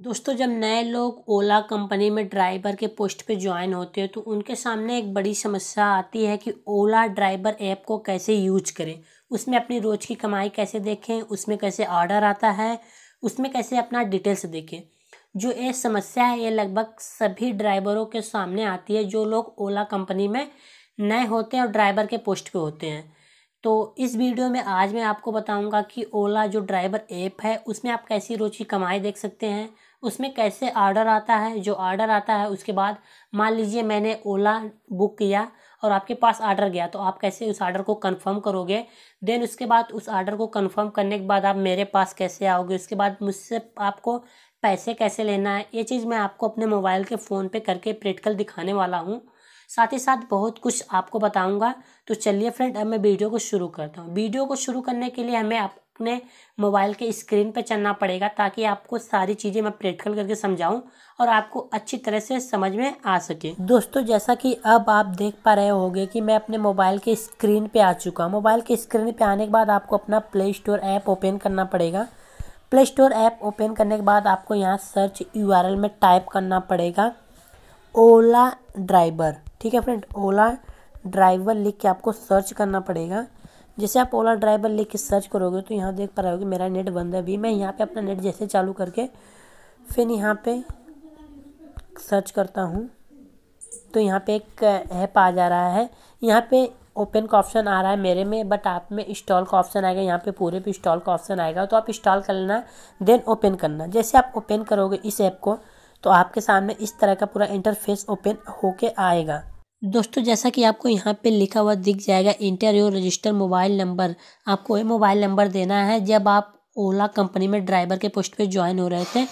दोस्तों, जब नए लोग ओला कंपनी में ड्राइवर के पोस्ट पे ज्वाइन होते हैं तो उनके सामने एक बड़ी समस्या आती है कि ओला ड्राइवर ऐप को कैसे यूज़ करें। उसमें अपनी रोज़ की कमाई कैसे देखें, उसमें कैसे ऑर्डर आता है, उसमें कैसे अपना डिटेल्स देखें। जो ये समस्या है, ये लगभग सभी ड्राइवरों के सामने आती है, जो लोग ओला कंपनी में नए होते हैं और ड्राइवर के पोस्ट पे होते हैं। तो इस वीडियो में आज मैं आपको बताऊँगा कि ओला जो ड्राइवर ऐप है, उसमें आप कैसी रोज़ की कमाई देख सकते हैं उसमें कैसे ऑर्डर आता है, जो ऑर्डर आता है, उसके बाद मान लीजिए मैंने ओला बुक किया और आपके पास ऑर्डर गया तो आप कैसे उस ऑर्डर को कंफर्म करोगे? देन उसके बाद उस ऑर्डर को कंफर्म करने के बाद आप मेरे पास कैसे आओगे? उसके बाद मुझसे आपको पैसे कैसे लेना है? ये चीज़ मैं आपको अपने मोबाइल के फ़ोन पे करके प्रैक्टिकल दिखाने वाला हूँ। साथ ही साथ बहुत कुछ आपको बताऊँगा। तो चलिए फ्रेंड अब मैं वीडियो को शुरू करता हूँ। वीडियो को शुरू करने के लिए हमें अपने मोबाइल के स्क्रीन पर चलना पड़ेगा ताकि आपको सारी चीज़ें मैं प्रैक्टिकल करके समझाऊं और आपको अच्छी तरह से समझ में आ सके। दोस्तों, जैसा कि अब आप देख पा रहे होंगे कि मैं अपने मोबाइल के स्क्रीन पे आ चुका हूँ। मोबाइल के स्क्रीन पे आने के बाद आपको अपना प्ले स्टोर ऐप ओपन करना पड़ेगा। प्ले स्टोर ऐप ओपन करने के बाद आपको यहाँ सर्च यूआरएल में टाइप करना पड़ेगा। ओला ड्राइवर ठीक है फ्रेंड ओला ड्राइवर लिख के आपको सर्च करना पड़ेगा। जैसे आप ओला ड्राइवर लिख के सर्च करोगे तो यहाँ देख पा रहे हो कि मेरा नेट बंद है अभी। मैं यहाँ पे अपना नेट जैसे चालू करके फिर यहाँ पे सर्च करता हूँ। तो यहाँ पे एक ऐप आ जा रहा है। यहाँ पे ओपन का ऑप्शन आ रहा है मेरे में बट आप में इंस्टॉल का ऑप्शन आएगा। यहाँ पे पूरे पे इंस्टॉल का ऑप्शन आएगा। तो आप इंस्टॉल कर लेना देन ओपन करना। जैसे आप ओपन करोगे इस ऐप को तो आपके सामने इस तरह का पूरा इंटरफेस ओपन होके आएगा। दोस्तों, जैसा कि आपको यहाँ पे लिखा हुआ दिख जाएगा enter your register mobile number आपको ये मोबाइल नंबर देना है जब आप ओला कंपनी में ड्राइवर के पोस्ट पे ज्वाइन हो रहे थे।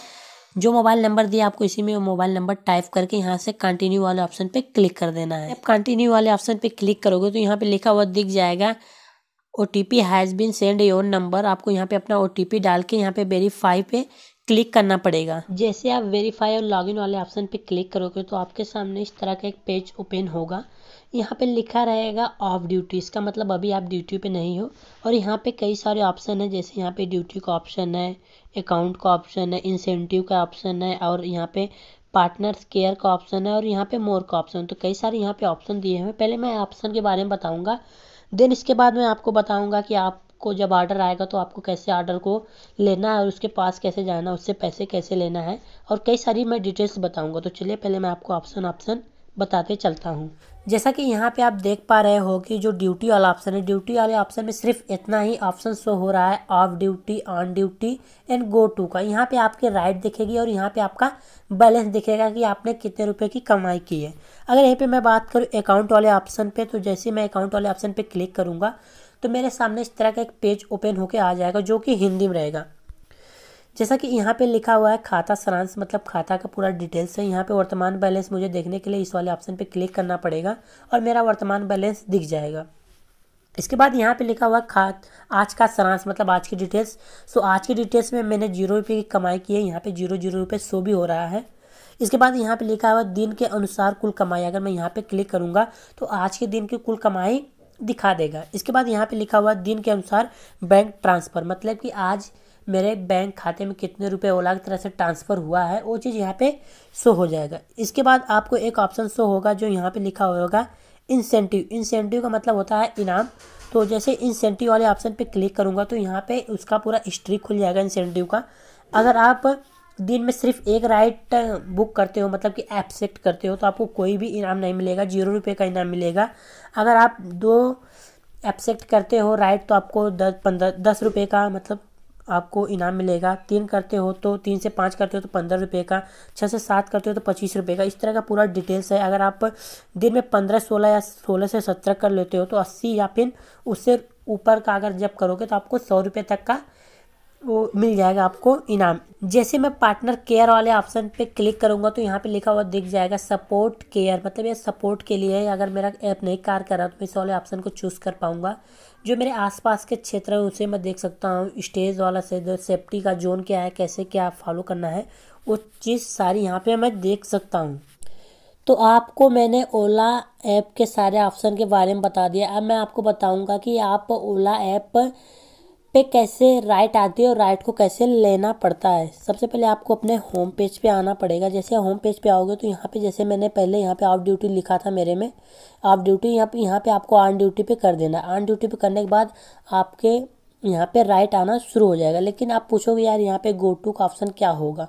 जो मोबाइल नंबर दिया, आपको इसी में मोबाइल नंबर टाइप करके यहाँ से कंटिन्यू वाले ऑप्शन पे क्लिक कर देना है। कंटिन्यू वाले ऑप्शन पे क्लिक करोगे तो यहाँ पे लिखा हुआ दिख जाएगा O T P has been send your number आपको यहाँ पे अपना ओ टी पी डाल के यहाँ पे वेरीफाई पे क्लिक करना पड़ेगा। जैसे आप वेरीफाई और लॉगिन वाले ऑप्शन पे क्लिक करोगे तो आपके सामने इस तरह का एक पेज ओपन होगा। यहाँ पे लिखा रहेगा ऑफ़ ड्यूटी इसका मतलब अभी आप ड्यूटी पे नहीं हो। और यहाँ पे कई सारे ऑप्शन है, जैसे यहाँ पे ड्यूटी का ऑप्शन है अकाउंट का ऑप्शन है इंसेंटिव का ऑप्शन है, और यहाँ पे पार्टनर्स केयर का ऑप्शन है, और यहाँ पे मोर का ऑप्शन तो कई सारे यहाँ पे ऑप्शन दिए हुए पहले मैं ऑप्शन के बारे में बताऊँगा देन इसके बाद मैं आपको बताऊँगा कि आप को जब ऑर्डर आएगा तो आपको कैसे ऑर्डर को लेना है और उसके पास कैसे जाना है, उससे पैसे कैसे लेना है और कई सारी मैं डिटेल्स बताऊँगा। तो चलिए पहले मैं आपको ऑप्शन ऑप्शन बताते चलता हूँ। जैसा कि यहाँ पे आप देख पा रहे हो कि जो ड्यूटी वाला ऑप्शन है ड्यूटी वाले ऑप्शन में सिर्फ़ इतना ही ऑप्शन शो हो रहा है off duty on duty and go to का। यहाँ पे आपके राइट दिखेगी और यहाँ पे आपका बैलेंस दिखेगा कि आपने कितने रुपए की कमाई की है। अगर यहीं पे मैं बात करूँ अकाउंट वाले ऑप्शन पे तो जैसे मैं अकाउंट वाले ऑप्शन पे क्लिक करूँगा तो मेरे सामने इस तरह का एक पेज ओपन होकर आ जाएगा जो कि हिंदी में रहेगा। जैसा कि यहाँ पे लिखा हुआ है, खाता सारांश मतलब खाता का पूरा डिटेल्स है। यहाँ पे वर्तमान बैलेंस मुझे देखने के लिए इस वाले ऑप्शन पे क्लिक करना पड़ेगा और मेरा वर्तमान बैलेंस दिख जाएगा। इसके बाद यहाँ पे लिखा हुआ खा, आज का सारांश मतलब आज की डिटेल्स। सो, आज की डिटेल्स में मैंने ज़ीरो रुपये की कमाई की है। यहाँ पे ज़ीरो ज़ीरो रुपये सो भी हो रहा है। इसके बाद यहाँ पे लिखा हुआ दिन के अनुसार कुल कमाई। अगर मैं यहाँ पे क्लिक करूँगा तो आज के दिन की कुल कमाई दिखा देगा। इसके बाद यहाँ पे लिखा हुआ दिन के अनुसार बैंक ट्रांसफ़र मतलब कि आज मेरे बैंक खाते में कितने रुपए ओला की तरह से ट्रांसफ़र हुआ है, वो चीज़ यहाँ पे शो हो जाएगा। इसके बाद आपको एक ऑप्शन शो होगा जो यहाँ पे लिखा होगा इंसेंटिव इंसेंटिव का मतलब होता है इनाम। तो जैसे इंसेंटिव वाले ऑप्शन पे क्लिक करूँगा तो यहाँ पे उसका पूरा हिस्ट्री खुल जाएगा इंसेंटिव का। अगर आप दिन में सिर्फ़ एक राइड बुक करते हो मतलब कि एक्सेप्ट करते हो तो आपको कोई भी इनाम नहीं मिलेगा, ज़ीरो रुपये का इनाम मिलेगा। अगर आप दो एक्सेप्ट करते हो राइड तो आपको दस, पंद्रह, दस रुपये का मतलब आपको इनाम मिलेगा। तीन करते हो तो तीन से पाँच करते हो तो पंद्रह रुपये का छः से सात करते हो तो पच्चीस रुपये का। इस तरह का पूरा डिटेल्स है। अगर आप दिन में पंद्रह, सोलह या सोलह से सत्रह कर लेते हो तो अस्सी या फिर उससे ऊपर का अगर जब करोगे तो आपको सौ रुपये तक का वो मिल जाएगा आपको इनाम। जैसे मैं पार्टनर केयर वाले ऑप्शन पे क्लिक करूँगा तो यहाँ पे लिखा हुआ दिख जाएगा सपोर्ट केयर मतलब ये सपोर्ट के लिए है, अगर मेरा ऐप नहीं कार्य कर रहा तो मैं इस वाले ऑप्शन को चूज़ कर पाऊँगा। जो मेरे आसपास के क्षेत्र है, उसे मैं देख सकता हूँ। स्टेज वाला से सेफ्टी का जोन क्या है, कैसे क्या फॉलो करना है, वो चीज़ सारी यहाँ पर मैं देख सकता हूँ। तो आपको मैंने ओला ऐप के सारे ऑप्शन के बारे में बता दिया। अब मैं आपको बताऊँगा कि आप ओला ऐप पे कैसे राइट आती है और राइट को कैसे लेना पड़ता है। सबसे पहले आपको अपने होम पेज पे आना पड़ेगा। जैसे होम पेज पे आओगे तो यहाँ पे जैसे मैंने पहले यहाँ पे ऑफ़ ड्यूटी लिखा था मेरे में ऑफ़ ड्यूटी यहाँ पे यहाँ पे आपको ऑन ड्यूटी पे कर देना है। ऑन ड्यूटी पे करने के बाद आपके यहाँ पे राइट आना शुरू हो जाएगा। लेकिन आप पूछोगे, यार, यहाँ पे गो टू का ऑप्शन क्या होगा?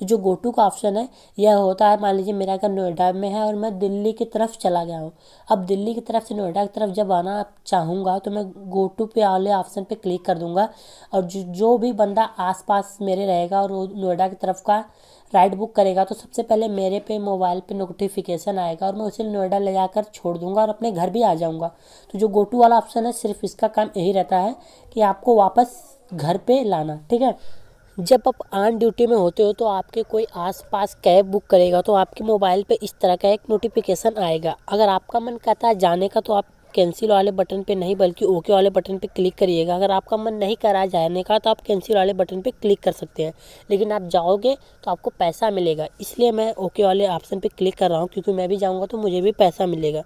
तो जो गो टू का ऑप्शन है, यह होता है, मान लीजिए मेरा घर नोएडा में है और मैं दिल्ली की तरफ़ चला गया हूँ। अब दिल्ली की तरफ़ से नोएडा की तरफ़ जब आना चाहूँगा तो मैं गो टू पे वाले ऑप्शन पे क्लिक कर दूँगा और जो जो भी बंदा आस मेरे रहेगा और नोएडा की तरफ़ का राइड बुक करेगा तो सबसे पहले मेरे पे मोबाइल पे नोटिफिकेशन आएगा और मैं उसे नोएडा ले जाकर छोड़ दूँगा और अपने घर भी आ जाऊँगा। तो जो गोटू वाला ऑप्शन है, सिर्फ़ इसका काम यही रहता है कि आपको वापस घर पे लाना, ठीक है? जब आप आन ड्यूटी में होते हो तो आपके कोई आसपास कैब बुक करेगा तो आपके मोबाइल पे इस तरह का एक नोटिफिकेशन आएगा। अगर आपका मन कहता है जाने का तो आप कैंसिल वाले बटन पे नहीं, बल्कि ओके वाले बटन पे क्लिक करिएगा। अगर आपका मन नहीं करा जाने का तो आप कैंसिल वाले बटन पे क्लिक कर सकते हैं। लेकिन आप जाओगे तो आपको पैसा मिलेगा। इसलिए मैं ओके वाले ऑप्शन पे क्लिक कर रहा हूँ, क्योंकि मैं भी जाऊँगा तो मुझे भी पैसा मिलेगा।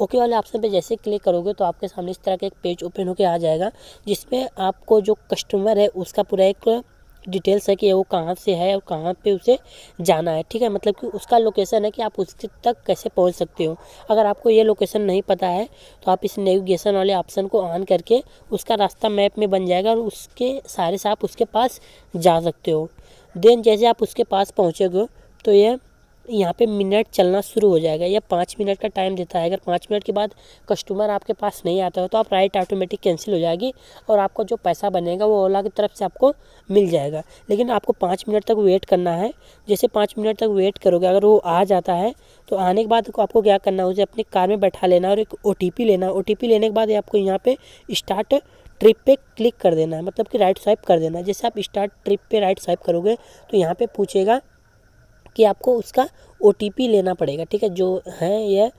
ओके वाले ऑप्शन पर जैसे क्लिक करोगे तो आपके सामने इस तरह का एक पेज ओपन होकर आ जाएगा, जिसमें आपको जो कस्टमर है, उसका पूरा एक डिटेल्स है कि वो कहाँ से है और कहाँ पे उसे जाना है, ठीक है? मतलब कि उसका लोकेशन है कि आप उसके तक कैसे पहुँच सकते हो। अगर आपको ये लोकेशन नहीं पता है तो आप इस नेविगेशन वाले ऑप्शन को ऑन करके उसका रास्ता मैप में बन जाएगा और उसके सारे से आप उसके पास जा सकते हो। देन जैसे आप उसके पास पहुँचोगे तो ये यहाँ पे मिनट चलना शुरू हो जाएगा या पाँच मिनट का टाइम देता है। अगर पाँच मिनट के बाद कस्टमर आपके पास नहीं आता हो तो आप राइट ऑटोमेटिक कैंसिल हो जाएगी और आपको जो पैसा बनेगा वो ओला की तरफ़ से आपको मिल जाएगा। लेकिन आपको पाँच मिनट तक वेट करना है। जैसे पाँच मिनट तक वेट करोगे, अगर वो आ जाता है तो आने के बाद आपको क्या करना है, उसे अपनी कार में बैठा लेना और एक ओटीपी लेना। ओटीपी लेने के बाद आपको यहाँ पर स्टार्ट ट्रिप पे क्लिक कर देना है। मतलब कि राइट स्वाइप कर देना जैसे आप स्टार्ट ट्रिप पे राइट स्वाइप करोगे तो यहाँ पे पूछेगा कि आपको उसका ओटीपी लेना पड़ेगा, ठीक है? जो है यह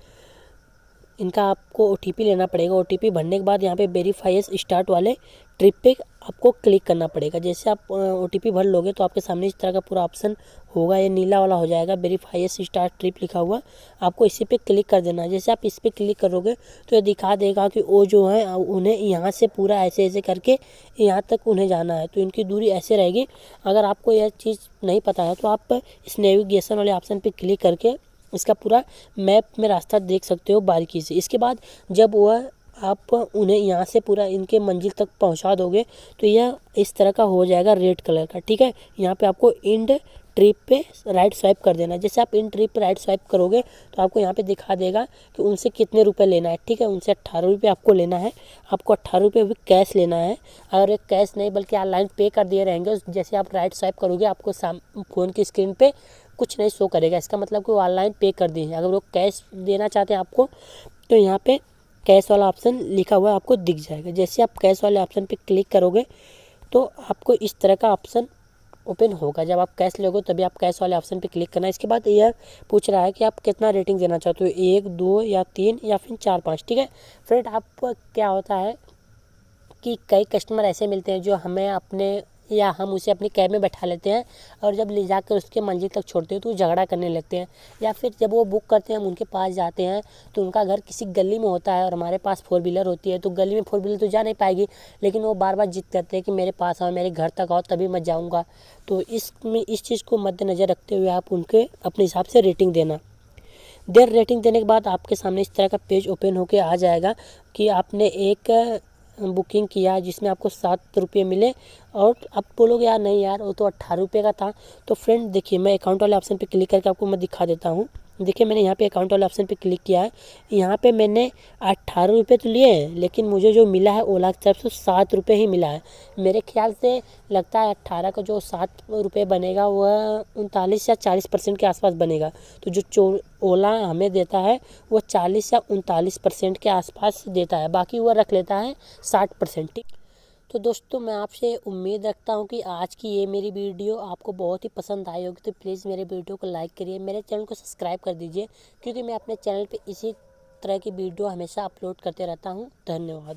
इनका आपको ओटीपी लेना पड़ेगा। ओटीपी भरने के बाद यहाँ पे वेरीफाइस स्टार्ट वाले ट्रिप पे आपको क्लिक करना पड़ेगा। जैसे आप ओटीपी भर लोगे तो आपके सामने इस तरह का पूरा ऑप्शन होगा। ये नीला वाला हो जाएगा वेरीफाई स्टार ट्रिप लिखा हुआ। आपको इसी पे क्लिक कर देना है। जैसे आप इस पर क्लिक करोगे तो ये दिखा देगा कि वो जो है उन्हें यहाँ से पूरा ऐसे ऐसे करके यहाँ तक उन्हें जाना है। तो इनकी दूरी ऐसे रहेगी। अगर आपको यह चीज़ नहीं पता है तो आप इस नेविगेशन वाले ऑप्शन पर क्लिक करके इसका पूरा मैप में रास्ता देख सकते हो बारीकी से। इसके बाद जब वह आप उन्हें यहाँ से पूरा इनके मंजिल तक पहुँचा दोगे तो यह इस तरह का हो जाएगा रेड कलर का, ठीक है? यहाँ पे आपको इंड ट्रिप पे राइट स्वाइप कर देना जैसे आप इन ट्रिप पे राइट स्वाइप करोगे तो आपको यहाँ पे दिखा देगा कि उनसे कितने रुपए लेना है, ठीक है? उनसे अट्ठारह रुपये आपको लेना है, आपको अट्ठारह रुपये भी कैश लेना है। अगर एक कैश नहीं, बल्कि ऑनलाइन पे कर दिए रहेंगे जैसे आप राइट स्वाइप करोगे, आपको फ़ोन की स्क्रीन पर कुछ नहीं शो करेगा। इसका मतलब कि वो ऑनलाइन पे कर दिए अगर वो कैश देना चाहते हैं आपको तो यहाँ पे कैश वाला ऑप्शन लिखा हुआ आपको दिख जाएगा। जैसे आप कैश वाले ऑप्शन पे क्लिक करोगे तो आपको इस तरह का ऑप्शन ओपन होगा। जब आप कैश लोगे, तभी आप कैश वाले ऑप्शन पे क्लिक करना इसके बाद यह पूछ रहा है कि आप कितना रेटिंग देना चाहते हो? एक, दो या तीन या फिर चार, पाँच, ठीक है? फ्रेंड आप क्या होता है कि कई कस्टमर ऐसे मिलते हैं जो हमें अपने या हम उसे अपनी कैब में बैठा लेते हैं और जब ले जाकर उसके मंजिल तक छोड़ते हैं तो झगड़ा करने लगते हैं। या फिर जब वो बुक करते हैं, हम उनके पास जाते हैं तो उनका घर किसी गली में होता है और हमारे पास फोर व्हीलर होती है तो गली में फोर व्हीलर तो जा नहीं पाएगी, लेकिन वो बार बार जिद करते हैं कि मेरे पास आओ, मेरे घर तक आओ, तभी मैं जाऊँगा। तो इसमें, इस चीज़ को मद्देनज़र रखते हुए आप उनके, अपने हिसाब से रेटिंग देना। देर रेटिंग देने के बाद आपके सामने इस तरह का पेज ओपन होकर आ जाएगा कि आपने एक, बुकिंग किया जिसमें आपको सात रुपये मिले और आप बोलोगे, यार नहीं यार, वो तो अट्ठारह रुपये का था। तो फ्रेंड देखिए, मैं अकाउंट वाले ऑप्शन पे क्लिक करके आपको मैं दिखा देता हूँ। देखिए, मैंने यहाँ पे अकाउंट वाले ऑप्शन पे क्लिक किया है। यहाँ पे मैंने अट्ठारह रुपये तो लिए हैं, लेकिन मुझे जो मिला है, ओला की तरफ़ से सात रुपये ही मिला है। मेरे ख्याल से लगता है अट्ठारह का जो सात रुपये बनेगा वह उनतालीस या चालीस परसेंट के आसपास बनेगा। तो जो चो, ओला हमें देता है, वो चालीस या उनतालीस परसेंट के आसपास देता है। बाकी वह रख लेता है साठ परसेंट तो दोस्तों, मैं आपसे उम्मीद रखता हूँ कि आज की ये मेरी वीडियो आपको बहुत ही पसंद आई होगी। तो प्लीज़ मेरे वीडियो को लाइक करिए, मेरे चैनल को सब्सक्राइब कर दीजिए, क्योंकि मैं अपने चैनल पर इसी तरह की वीडियो हमेशा अपलोड करते रहता हूँ। धन्यवाद।